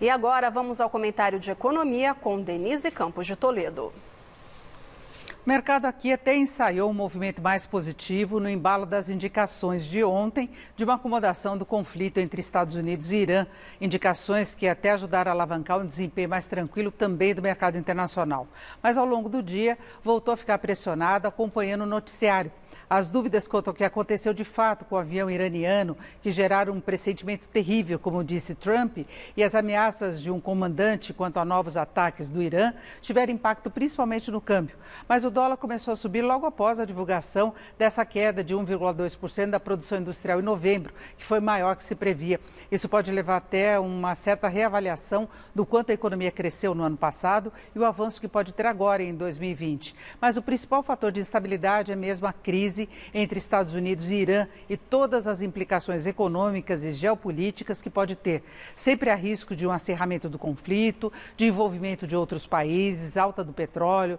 E agora vamos ao comentário de economia com Denise Campos de Toledo. O mercado aqui até ensaiou um movimento mais positivo no embalo das indicações de ontem de uma acomodação do conflito entre Estados Unidos e Irã. Indicações que até ajudaram a alavancar um desempenho mais tranquilo também do mercado internacional. Mas ao longo do dia voltou a ficar pressionado acompanhando o noticiário. As dúvidas quanto ao que aconteceu de fato com o avião iraniano, que geraram um pressentimento terrível, como disse Trump, e as ameaças de um comandante quanto a novos ataques do Irã, tiveram impacto principalmente no câmbio. Mas o dólar começou a subir logo após a divulgação dessa queda de 1,2% da produção industrial em novembro, que foi maior que se previa. Isso pode levar até uma certa reavaliação do quanto a economia cresceu no ano passado e o avanço que pode ter agora em 2020. Mas o principal fator de instabilidade é mesmo a crise entre Estados Unidos e Irã e todas as implicações econômicas e geopolíticas que pode ter. Sempre há risco de um acerramento do conflito, de envolvimento de outros países, alta do petróleo,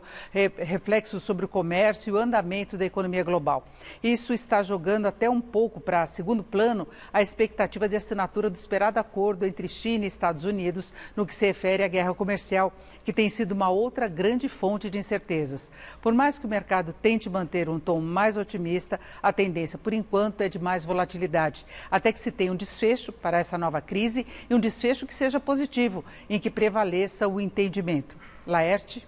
reflexos sobre o comércio e o andamento da economia global. Isso está jogando até um pouco para segundo plano a expectativa de assinatura do esperado acordo entre China e Estados Unidos no que se refere à guerra comercial, que tem sido uma outra grande fonte de incertezas. Por mais que o mercado tente manter um tom mais otimista, a tendência, por enquanto, é de mais volatilidade, até que se tenha um desfecho para essa nova crise e um desfecho que seja positivo, em que prevaleça o entendimento. Laerte.